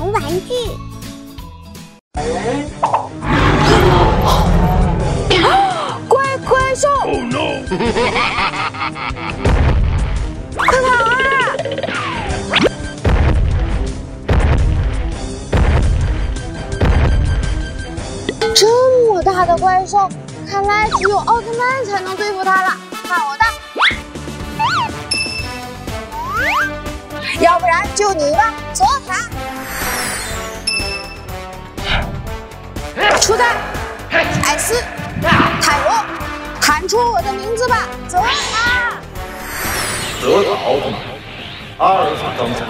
玩玩具。怪怪兽！快跑 啊！这么大的怪兽，看来只有奥特曼才能对付它了。看我的！要不然就你吧，泽塔。初代，艾斯，泰罗，喊出我的名字吧，泽塔。泽塔奥特曼，阿尔法登场。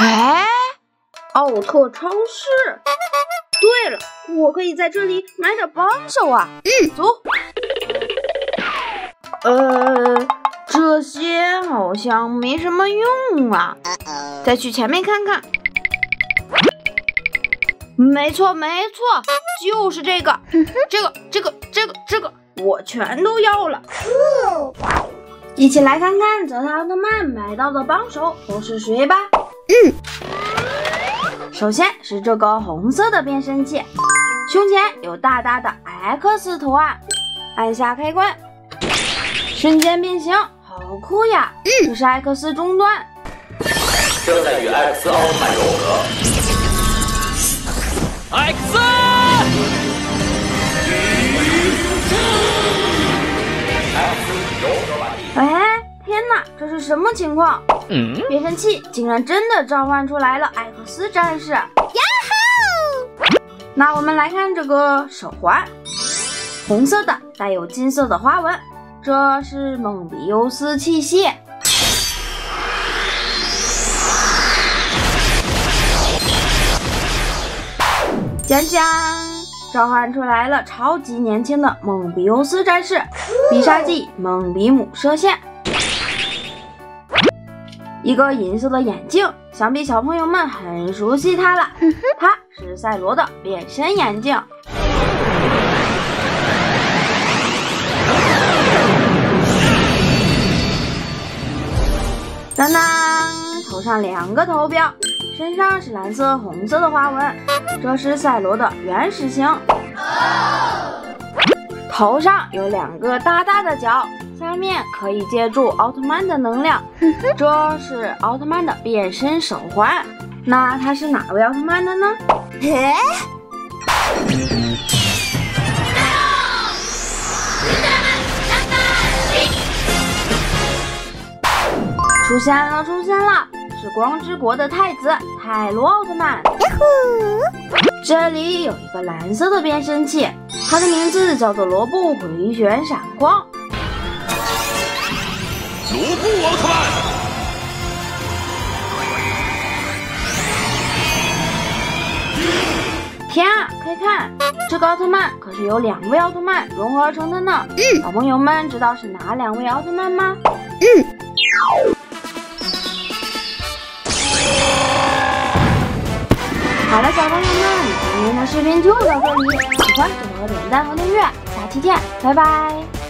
哎，奥特超市。对了，我可以在这里买点帮手啊。嗯，走。呃，这些好像没什么用啊。再去前面看看。没错，没错，就是这个，这个，这个，这个，这个，我全都要了。一起来看看泽塔奥特曼买到的帮手都是谁吧。嗯。首先是这个红色的变身器，胸前有大大的 X 图案，按下开关，瞬间变形，好酷呀！这是 X 终端，正在与 X 奥特曼融合。X！哎，天哪，这是什么情况？嗯，变身器竟然真的召唤出来了艾克斯战士！呀吼！那我们来看这个手环，红色的，带有金色的花纹，这是蒙比优斯器械。讲讲，召唤出来了超级年轻的蒙比优斯战士，必杀技蒙比姆射线。一个银色的眼镜，想必小朋友们很熟悉它了。它是赛罗的变身眼镜。当当，头上两个头标，身上是蓝色、红色的花纹，这是赛罗的原始型。头上有两个大大的角。下面可以借助奥特曼的能量，这是奥特曼的变身手环。那他是哪位奥特曼的呢？出现了，出现了，是光之国的太子泰罗奥特曼。这里有一个蓝色的变身器，它的名字叫做罗布回旋闪光。罗布奥特曼！天啊，快看，这个奥特曼可是由两位奥特曼融合而成的呢。嗯，小朋友们知道是哪两位奥特曼吗？嗯。好了，小朋友们，今天的视频就到这里，喜欢记得点赞和订阅，下期见，拜拜。